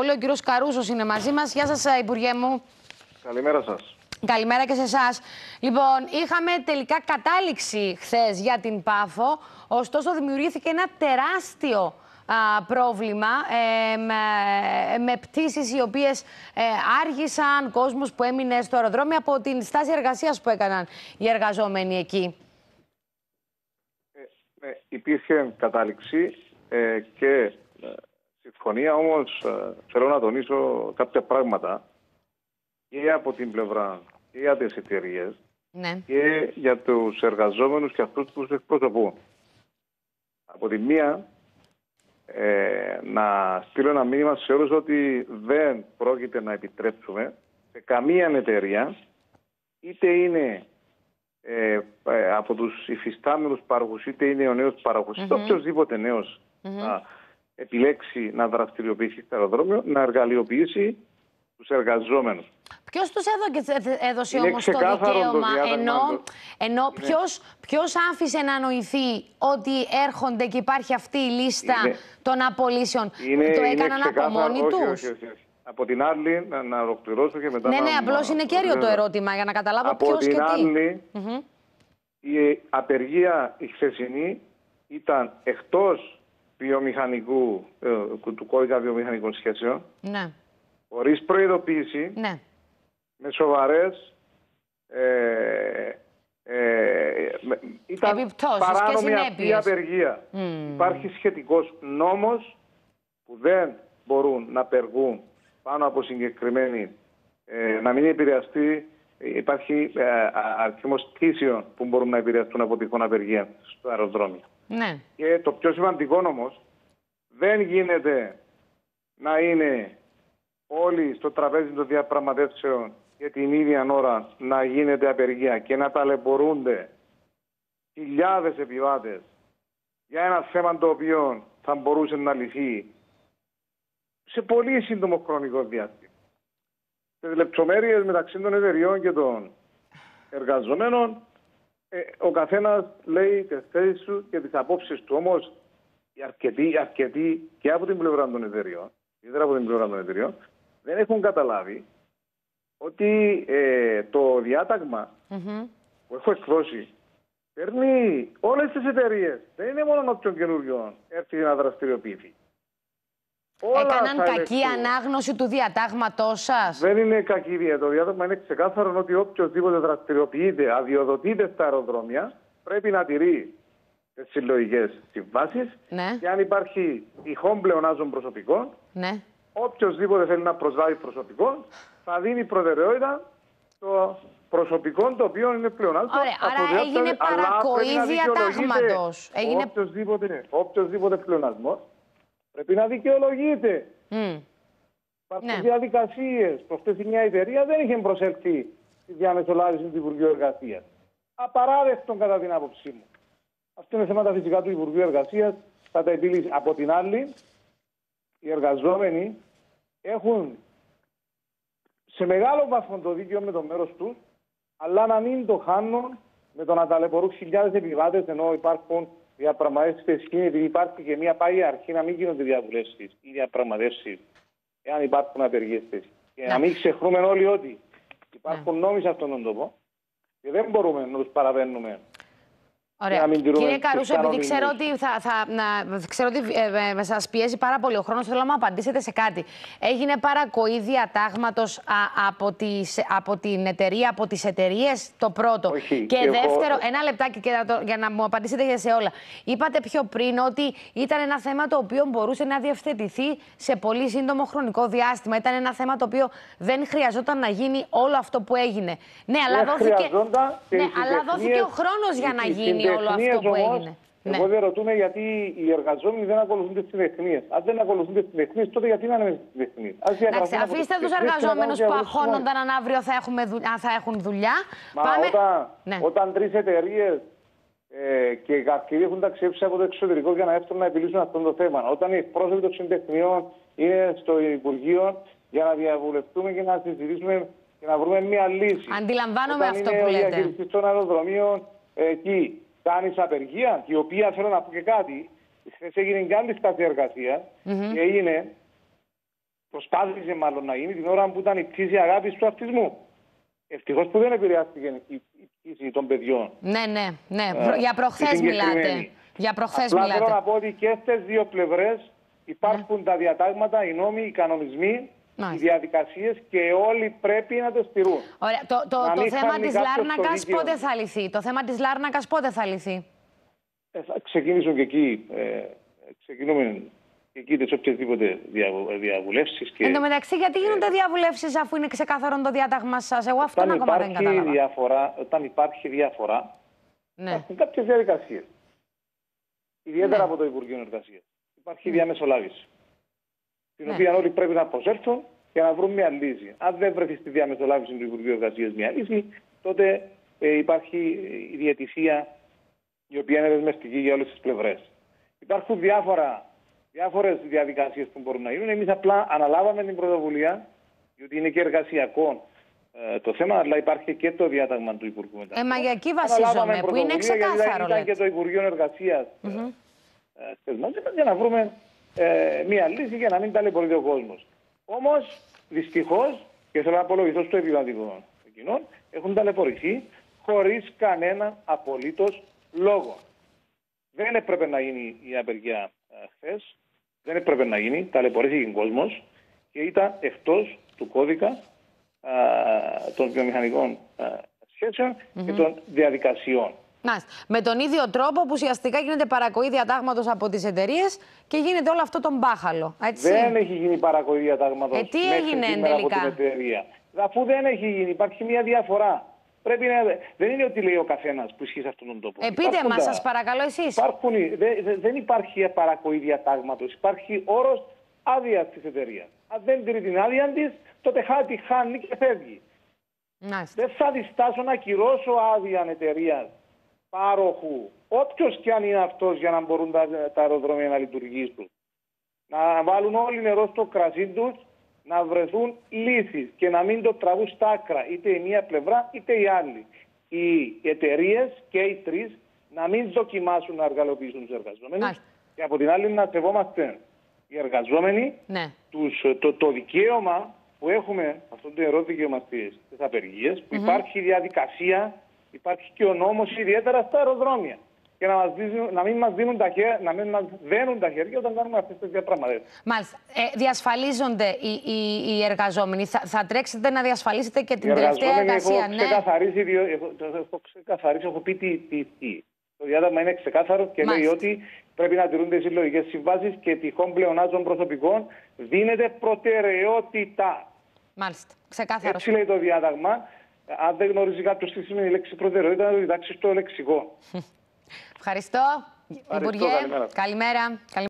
Πολύ ο κύριος Καρούσος είναι μαζί μας. Γεια σας, ε, Υπουργέ μου. Καλημέρα σας. Καλημέρα και σε εσάς. Λοιπόν, είχαμε τελικά κατάληξη χθες για την ΠΑΦΟ, ωστόσο δημιουργήθηκε ένα τεράστιο πρόβλημα ε, με, με πτήσεις οι οποίες ε, άργησαν, κόσμος που έμεινε στο αεροδρόμιο από την στάση εργασίας που έκαναν οι εργαζόμενοι εκεί. Ε, υπήρχε κατάληξη και συμφωνία, όμως ε, θέλω να τονίσω κάποια πράγματα και από την πλευρά και για τις εταιρείες ναι. και για τους εργαζόμενους και αυτούς που τους εκπροσωπούν. Από τη μία, ε, να στείλω ένα μήνυμα σε όλους ότι δεν πρόκειται να επιτρέψουμε σε καμία εταιρεία, είτε είναι ε, ε από τους υφιστάμενους παραγωγούς, είτε είναι ο νέος παραγωγός, mm -hmm. οποιοδήποτε νέος επιλέξει να δραστηριοποιήσει το αεροδρόμιο, να εργαλειοποιήσει τους εργαζόμενους. Ποιος τους έδωσε όμως το δικαίωμα, ενώ, ενώ ποιο άφησε να νοηθεί ότι έρχονται και υπάρχει αυτή η λίστα των απολύσεων. Είναι, το έκαναν από μόνοι τους; Από την άλλη, να, να ολοκληρώσω και μετά. Ναι, ναι, απλώς είναι κέριο το ερώτημα για να καταλάβω ποιος και τι. Από την άλλη, η απεργία η χθεσινή ήταν εκτός βιομηχανικού, ε, του κώδικα βιομηχανικών σχέσεων, ναι. χωρίς προειδοποίηση, ναι. με σοβαρές ε, ε, ήταν Επιπτώσεις παράνομη αυτή η απεργία. Υπάρχει σχετικός νόμος που δεν μπορούν να περγούν πάνω από συγκεκριμένη, ε, να μην επηρεαστεί, υπάρχει ε, αριθμός που μπορούν να επηρεαστούν από τυχόν απεργία στο αεροδρόμιο. Ναι. Και το πιο σημαντικό όμως, δεν γίνεται να είναι όλοι στο τραπέζι των διαπραγματεύσεων και την ίδια ώρα να γίνεται απεργία και να ταλαιπωρούνται χιλιάδες επιβάτες για ένα θέμα το οποίο θα μπορούσε να λυθεί σε πολύ σύντομο χρονικό διάστημα. Σε λεπτομέρειες μεταξύ των εταιριών και των εργαζομένων ε, ο καθένας λέει τις θέσεις του και τις απόψεις του. Όμως οι αρκετοί, αρκετοί και από την πλευρά των εταιριών, ιδιαίτερα από την πλευρά των εταιριών, δεν έχουν καταλάβει ότι ε, το διάταγμα που έχω εκδώσει παίρνει όλες τις εταιρείες. Δεν είναι μόνο όποιον καινούριο έρθει να δραστηριοποιηθεί. Έκαναν κακή ανάγνωση του διατάγματός σας. Δεν είναι κακή διατάγμα. Το διάταγμα είναι ξεκάθαρο ότι οποιοδήποτε δραστηριοποιείται, αδειοδοτείται στα αεροδρόμια, πρέπει να τηρεί τις συλλογικές συμβάσεις. Ναι. Και αν υπάρχει τυχόν πλεονάζον προσωπικών, ναι. οποιοδήποτε θέλει να προσλάβει προσωπικό, θα δίνει προτεραιότητα στο προσωπικό το οποίο είναι πλεονάζον. Ωραία, άρα έγινε παρακοή διατάγματος. Έγινε... Οποιοδήποτε πλεονασμός Πρέπει να δικαιολογείται. Mm. Υπάρχουν ναι. διαδικασίες. Προχτέ μια εταιρεία δεν είχε προσέλθει τη διαμεσολάβηση του Υπουργείου Εργασίας. Απαράδεκτο κατά την άποψή μου. Αυτό είναι θέματα φυσικά του Υπουργείου Εργασίας. Θα τα επιλύσει. Από την άλλη, οι εργαζόμενοι έχουν σε μεγάλο βαθμό το δίκαιο με το μέρος τους, αλλά να μην το χάνουν με το να ταλαιπωρούν χιλιάδες επιβάτες ενώ υπάρχουν διαπραγματεύσεις επειδή υπάρχει και μια πάγια αρχή να μην γίνονται διαβουλεύσεις ή διαπραγματεύσεις εάν υπάρχουν απεργίες. Και να μην ξεχνούμε όλοι ότι υπάρχουν νόμοι σε αυτόν τον τόπο και δεν μπορούμε να τους παραβαίνουμε Ωραία. Κύριε Καρούσο, επειδή ξέρω ότι, θα, θα, να, ξέρω ότι ε, ε, σας πιέζει πάρα πολύ ο χρόνος, θέλω να μου απαντήσετε σε κάτι. Έγινε παρακοή διατάγματος από, από την εταιρεία, από τις εταιρείες το πρώτο. Όχι, και δεύτερο, ένα λεπτάκι και να για να μου απαντήσετε σε όλα. Είπατε πιο πριν ότι ήταν ένα θέμα το οποίο μπορούσε να διευθετηθεί σε πολύ σύντομο χρονικό διάστημα. Ήταν ένα θέμα το οποίο δεν χρειαζόταν να γίνει όλο αυτό που έγινε. Ναι, αλλά δόθηκε, ναι, αλλά δόθηκε ο χρόνος για να γίνει όλο αυτό που έγινε. Ναι. Εγώ δεν ρωτούμε γιατί οι εργαζόμενοι δεν ακολουθούν τι εθνίε. Αν δεν ακολουθούν τι εθνίε, τότε γιατί να είναι στις εθνίε. Αφήστε τους εργαζόμενους που αγχώνονταν αν αύριο θα, έχουμε θα έχουν δουλειά. Μα Πάμε... όταν, ναι. όταν τρεις εταιρείες ε, και κάποιοι έχουν ταξιδέψει από το εξωτερικό για να έρθουν να επιλύσουν αυτό το θέμα. Όταν οι εκπρόσωποι των συντεχνιών είναι στο Υπουργείο για να διαβουλευτούμε και να συζητήσουμε και να βρούμε μια λύση. Αντιλαμβάνομαι αυτό που λέτε. Ο διαχειριστής των αεροδρομίων εκεί κάνει απεργία, η οποία θέλω να πω και κάτι. Χθες έγινε και άλλη στάση εργασίας mm -hmm. και είναι προσπάθησε μάλλον να γίνει την ώρα που ήταν η πτήση αγάπης του αυτισμού. Ευτυχώς που δεν επηρεάστηκε η, η πτήση των παιδιών. Ναι, ναι, ναι. Ε, για προχθές μιλάτε. Για προχθές μιλάτε. Θέλω να πω ότι και στις δύο πλευρές υπάρχουν ναι. τα διατάγματα, οι νόμοι, οι κανονισμοί οι διαδικασίες και όλοι πρέπει να το στηρούν. Ωραία. Το, το, το θέμα της Λάρνακας πότε θα λυθεί; Το θέμα της Λάρνακας πότε θα λυθεί; Ε, θα ξεκινήσουν και εκεί. Ε, ξεκινούμε και εκεί τις οποιασδήποτε διαβουλεύσεις. Και... Εν τω μεταξύ, γιατί γίνονται ε, διαβουλεύσεις αφού είναι ξεκάθαρο το διάταγμα σας; Εγώ αυτό ακόμα δεν κατάλαβα. Διαφορά, όταν υπάρχει διαφορά, ναι. υπάρχουν κάποιες διαδικασίες. Ιδιαίτερα ναι. από το Υπουργείο Εργασίας. Υπάρχει ναι. διαμεσολάβηση την ναι. οποία όλοι πρέπει να προσέλθουν για να βρουν μια λύση. Αν δεν βρεθεί στη διαμεσολάβηση του Υπουργείου Εργασίας μια λύση, τότε ε, υπάρχει η διαιτησία η οποία είναι δεσμευτική για όλες τις πλευρές. Υπάρχουν διάφορα, διάφορες διαδικασίες που μπορούν να γίνουν. Εμείς απλά αναλάβαμε την πρωτοβουλία, διότι είναι και εργασιακό ε, το θέμα, αλλά υπάρχει και το διάταγμα του Υπουργού Μεταφορών. Ε, μα για εκεί βασίζομαι, που είναι ξεκάθαρο. Ήταν και το Υπουργείο Εργασίας mm -hmm. ε, για να βρούμε ε, μία λύση για να μην ταλαιπωρείται ο κόσμος. Όμως, δυστυχώς, και θέλω να απολογηθώ στο επιβατικό εκείνων, έχουν ταλαιπωρηθεί χωρίς κανένα απολύτως λόγο. Δεν έπρεπε να γίνει η απεργία ε, χθες. Δεν έπρεπε να γίνει. Ταλαιπωρήθηκε ο κόσμος και ήταν εκτός του κώδικα α, των βιομηχανικών α, σχέσεων και των διαδικασιών. Με τον ίδιο τρόπο που ουσιαστικά γίνεται παρακοή διατάγματος από τις εταιρείες και γίνεται όλο αυτό τον μπάχαλο. Έτσι. Δεν έχει γίνει παρακοή διατάγματος. Ε, τι έγινε τελικά. Από την εταιρεία. Αφού δεν έχει γίνει, υπάρχει μια διαφορά. Πρέπει να... Δεν είναι ότι λέει ο καθένας που ισχύει σε αυτόν τον τόπο. Ε, πείτε μας, σας παρακαλώ εσείς. Δε, δεν υπάρχει παρακοή διατάγματος. Υπάρχει όρος άδεια της εταιρείας. Αν δεν τηρεί την άδεια της, τότε χάνει, χάνει και φεύγει. Δεν θα διστάσω να κυρώσω άδεια εταιρείας πάροχου, όποιος και αν είναι αυτός, για να μπορούν τα, τα αεροδρόμια να λειτουργήσουν. Να βάλουν όλοι νερό στο κρασί τους, να βρεθούν λύσεις και να μην το τραβούν στα άκρα, είτε η μία πλευρά είτε η άλλη. Οι εταιρείες και οι τρεις να μην δοκιμάσουν να εργαλοποιήσουν τους εργαζόμενους. Και από την άλλη να σεβόμαστε οι εργαζόμενοι ναι. τους, το, το δικαίωμα που έχουμε, αυτό το ερώτημα δικαίωμα στις απεργίες, που υπάρχει διαδικασία υπάρχει και ο νόμος ιδιαίτερα στα αεροδρόμια. Και να, μας δίνουν, να μην μας δίνουν τα χέρια, να μην μας δένουν τα χέρια όταν κάνουμε αυτές τις διαπραγματεύσεις. Μάλιστα. Ε, διασφαλίζονται οι, οι, οι εργαζόμενοι. Θα, θα, τρέξετε να διασφαλίσετε και την τελευταία εργασία. Έχω ναι. ξεκαθαρίσει, έχω, έχω ξεκαθαρίσει, έχω πει τι, τι, τι. Το διάταγμα είναι ξεκάθαρο και Μάλιστα. λέει ότι πρέπει να τηρούνται οι συλλογικές συμβάσεις και τυχόν πλεονάζων προσωπικών δίνεται προτεραιότητα. Μάλιστα. Ξεκάθαρο. Έτσι λέει το διάταγμα αν δεν γνωρίζει κάποιος τι σημαίνει η λέξη προτεραιότητα, να το διδάξεις στο λεξικό. Ευχαριστώ. Υπουργέ, καλημέρα. καλημέρα.